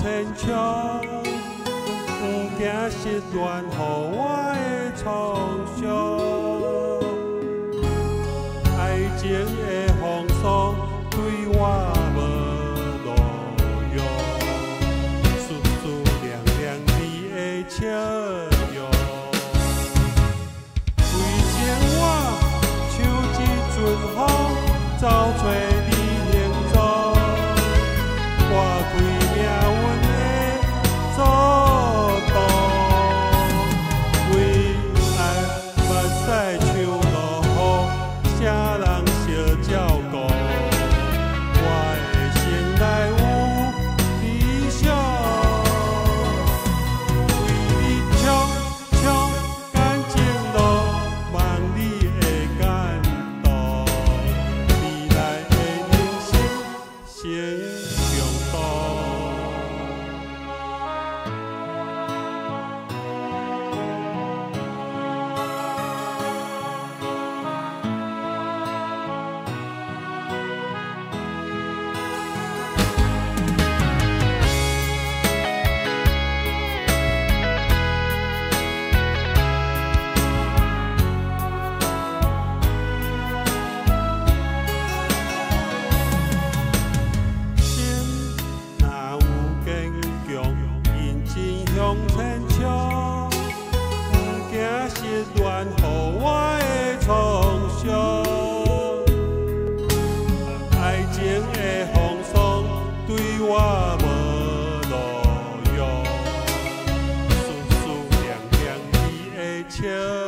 千疮，有惊失恋，给我的创伤。爱情的风霜，对我无路用。凄凄凉凉，你的笑。上千丈，不惊失恋乎我的创伤。爱情的风霜对我无路用，思思念念你的笑。